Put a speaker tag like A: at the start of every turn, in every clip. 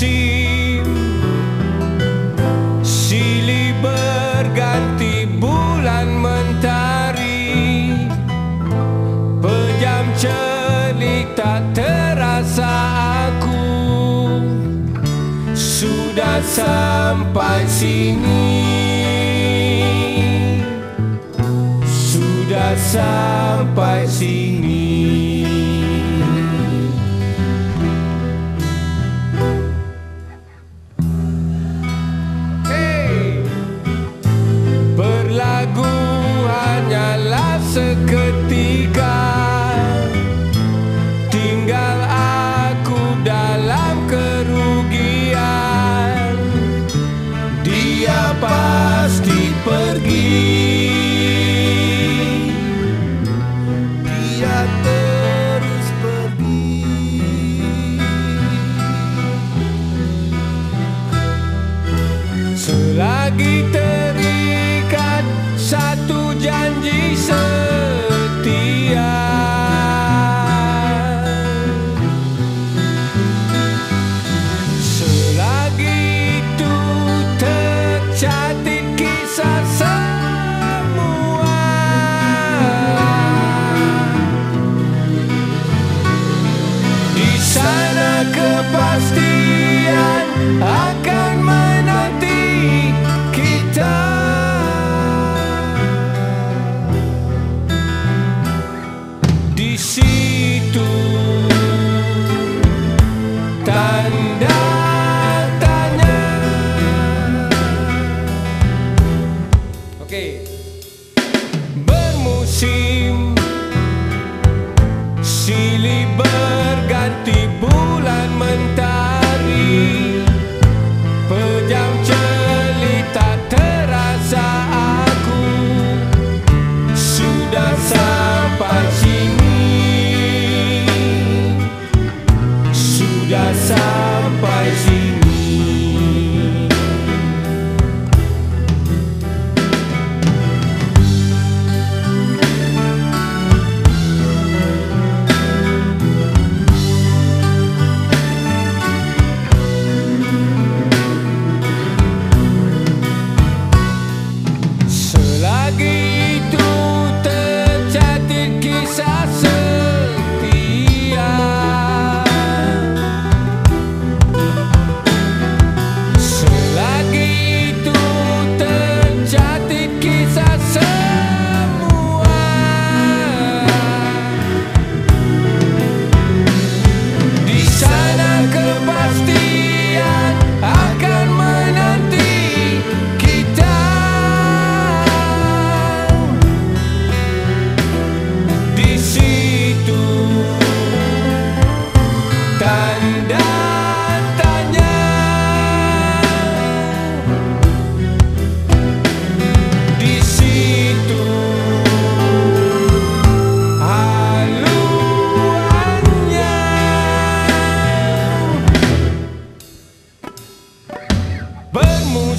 A: Bermusim Silih berganti bulan mentari. Pejam celik tak terasa aku. Sudah sampai sini. Sudah sampai sini Berlagu hanyalah seketika. Tinggal aku dalam kerugian. Dia pasti pergi. Dia terus pergi. Selagi janji setia. Selagi itu tercatat kisah semua. Di sana kepastian situ. Tanda tanya. Oke. Bermusim Silih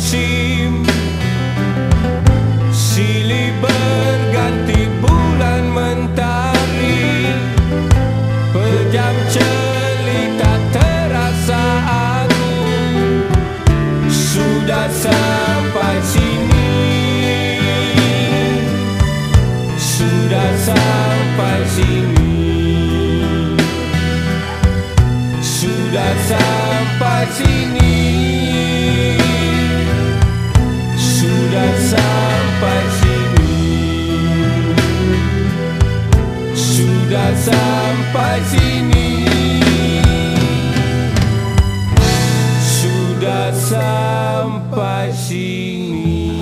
A: Bermusim Silih berganti sampai sini. Sudah sampai sini